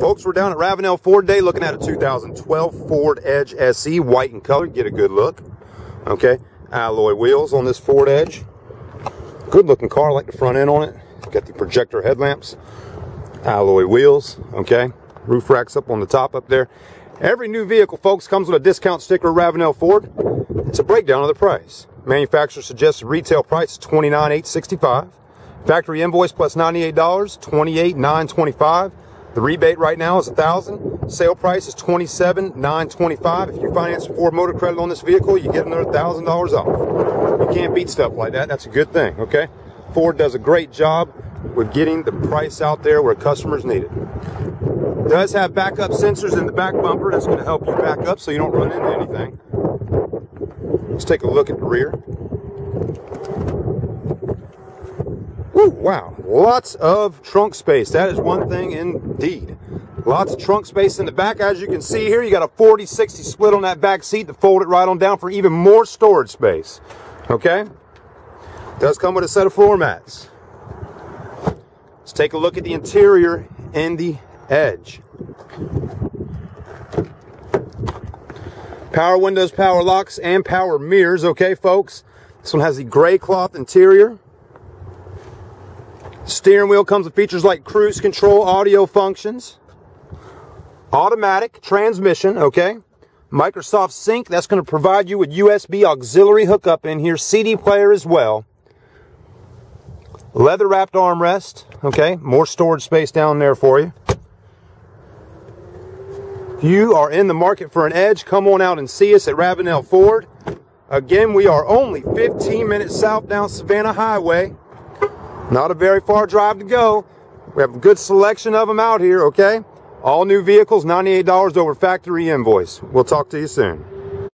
Folks, we're down at Ravenel Ford Day looking at a 2012 Ford Edge SE, white in color. Get a good look. Okay, alloy wheels on this Ford Edge. Good looking car, I like the front end on it. Got the projector headlamps, alloy wheels. Okay, roof racks up on the top up there. Every new vehicle, folks, comes with a discount sticker Ravenel Ford. It's a breakdown of the price. Manufacturer suggested retail price is $29,865. Factory invoice plus $98, $28,925. The rebate right now is 1,000. Sale price is $27,925. If you finance Ford Motor Credit on this vehicle, you get another $1,000 off. You can't beat stuff like that. That's a good thing, okay? Ford does a great job with getting the price out there where customers need it. it does have backup sensors in the back bumper. That's going to help you back up so you don't run into anything. Let's take a look at the rear. Woo, wow, lots of trunk space. That is one thing indeed. Lots of trunk space in the back. As you can see here, you got a 40-60 split on that back seat to fold it right on down for even more storage space. Okay? Does come with a set of floor mats. Let's take a look at the interior and the edge. Power windows, power locks, and power mirrors. Okay, folks? This one has the gray cloth interior. Steering wheel comes with features like cruise control, audio functions, automatic transmission, okay? Microsoft Sync, that's going to provide you with USB auxiliary hookup in here, CD player as well. Leather wrapped armrest, okay? More storage space down there for you. If you are in the market for an edge, come on out and see us at Ravenel Ford. Again, we are only 15 minutes south down Savannah Highway. Not a very far drive to go. We have a good selection of them out here, okay? All new vehicles, $98 over factory invoice. We'll talk to you soon.